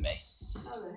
Mr.